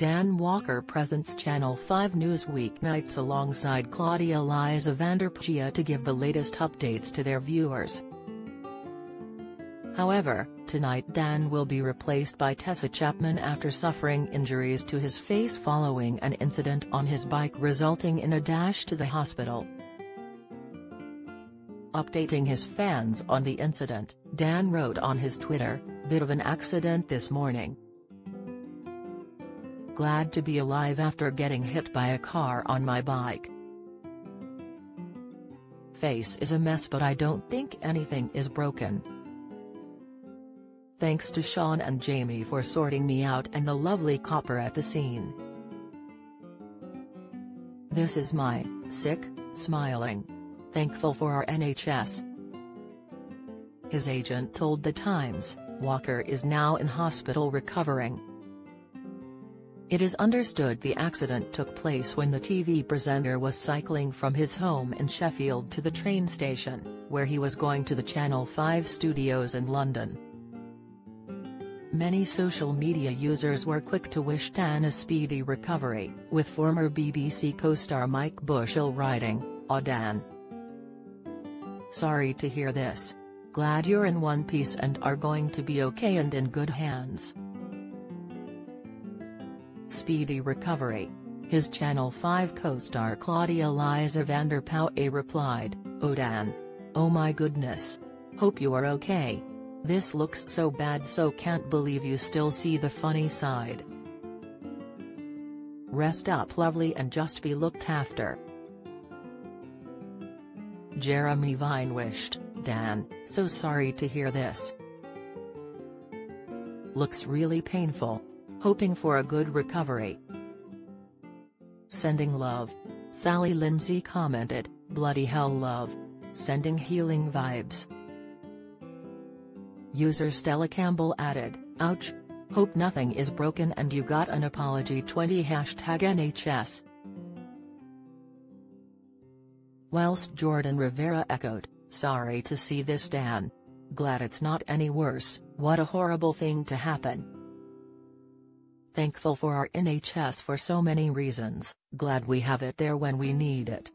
Dan Walker presents Channel 5 News weeknights alongside Claudia Liza Vanderpuije to give the latest updates to their viewers. However, tonight Dan will be replaced by Tessa Chapman after suffering injuries to his face following an incident on his bike resulting in a dash to the hospital. Updating his fans on the incident, Dan wrote on his Twitter, Bit of an accident this morning. Glad to be alive after getting hit by a car on my bike. Face is a mess but I don't think anything is broken. Thanks to Sean and Jamie for sorting me out and the lovely copper at the scene. This is my, sick, smiling. Thankful for our NHS. His agent told The Times, Walker is now in hospital recovering. It is understood the accident took place when the TV presenter was cycling from his home in Sheffield to the train station, where he was going to the Channel 5 studios in London. Many social media users were quick to wish Dan a speedy recovery, with former BBC co-star Mike Bushell writing, Aw Dan. Sorry to hear this. Glad you're in one piece and are going to be okay and in good hands. Speedy recovery. His Channel 5 co-star Claudia Liza Vanderpuije replied, Oh Dan. Oh my goodness. Hope you are okay. This looks so bad so can't believe you still see the funny side. Rest up lovely and just be looked after. Jeremy Vine wished, Dan, so sorry to hear this. Looks really painful. Hoping for a good recovery. Sending love. Sally Lindsay commented, bloody hell love. Sending healing vibes. User Stella Campbell added, ouch. Hope nothing is broken and you got an apology 20 hashtag NHS. Whilst Jordan Rivera echoed, sorry to see this Dan. Glad it's not any worse, what a horrible thing to happen. Thankful for our NHS for so many reasons, glad we have it there when we need it.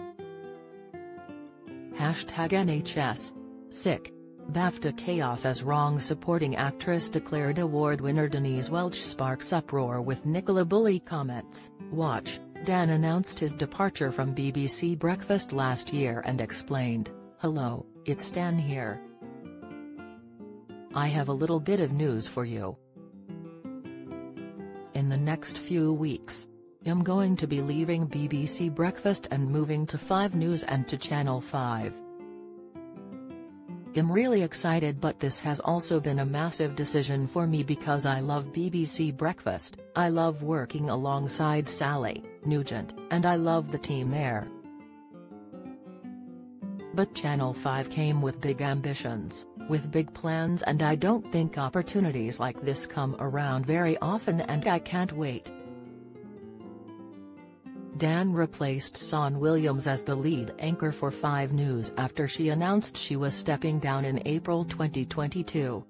Hashtag NHS. Sick. BAFTA chaos as wrong supporting actress declared award winner Denise Welch sparks uproar with Nicola Bulley comments, watch, Dan announced his departure from BBC Breakfast last year and explained, Hello, it's Dan here. I have a little bit of news for you in the next few weeks. I'm going to be leaving BBC Breakfast and moving to 5 News and to Channel 5. I'm really excited but this has also been a massive decision for me because I love BBC Breakfast, I love working alongside Sally, Nugent, and I love the team there. But Channel 5 came with big ambitions with big plans and I don't think opportunities like this come around very often and I can't wait. Dan replaced Sian Williams as the lead anchor for 5 News after she announced she was stepping down in April 2022.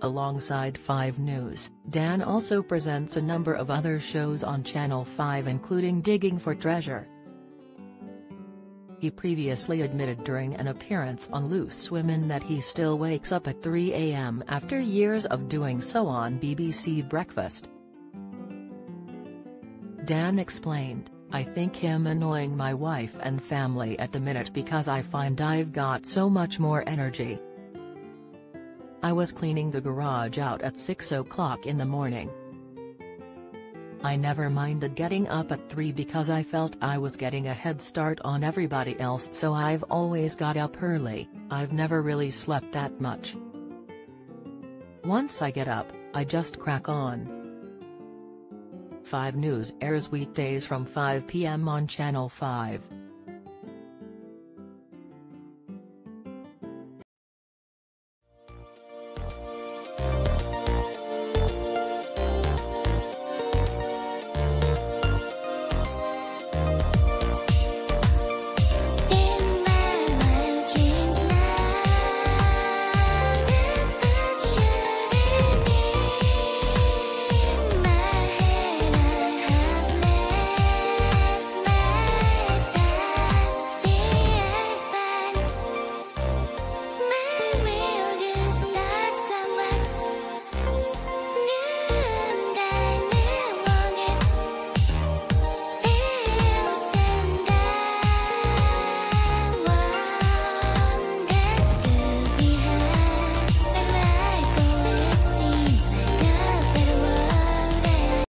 Alongside 5 News, Dan also presents a number of other shows on Channel 5 including Digging for Treasure, he previously admitted during an appearance on Loose Women that he still wakes up at 3 a.m. after years of doing so on BBC Breakfast. Dan explained, I think him annoying my wife and family at the minute because I find I've got so much more energy. I was cleaning the garage out at 6 o'clock in the morning. I never minded getting up at 3 because I felt I was getting a head start on everybody else so I've always got up early, I've never really slept that much. Once I get up, I just crack on. 5 News airs weekdays from 5 p.m. on Channel 5.